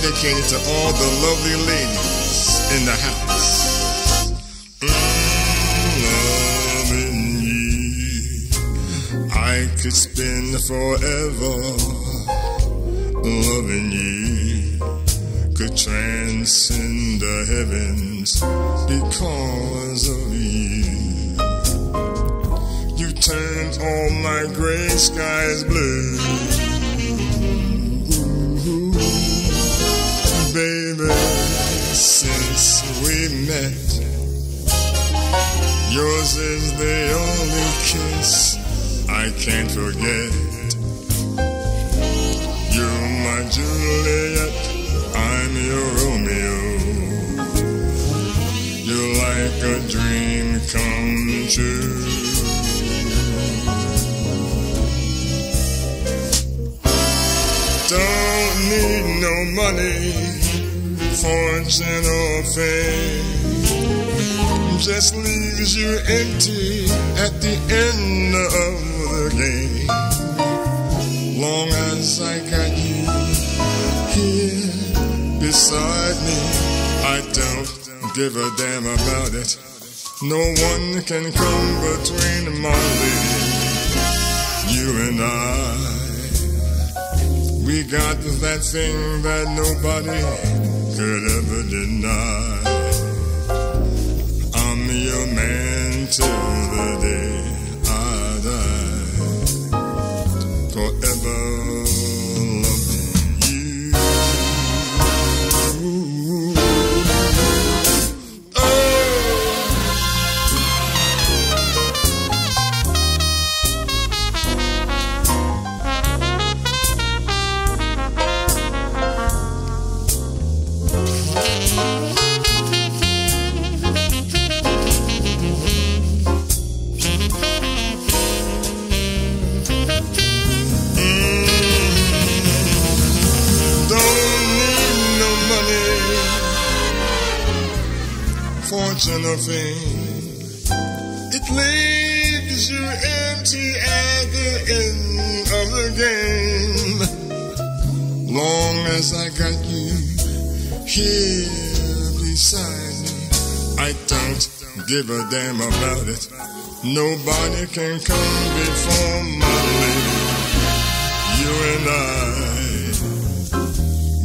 dedicated to all the lovely ladies in the house. Mm, loving you, I could spend forever loving you. Could transcend the heavens because of you. You turned all my gray skies blue. Yours is the only kiss I can't forget. You're my Juliet, I'm your Romeo. You're like a dream come true. Don't need no money, fortune or fame. Just leaves you empty at the end of the game. Long as I got you here beside me, I don't give a damn about it. No one can come between my lady, you and I. We got that thing that nobody could ever deny. Forever or fame. It leaves you empty at the end of the game. Long as I got you here beside me, I don't give a damn about it. Nobody can come before my lady. You and I.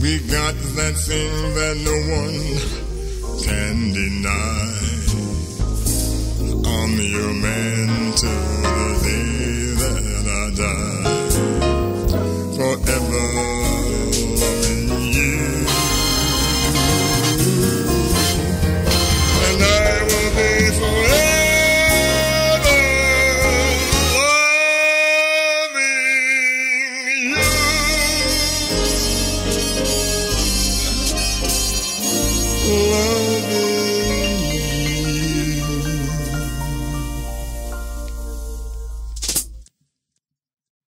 We got that thing that no one can deny. I'm your man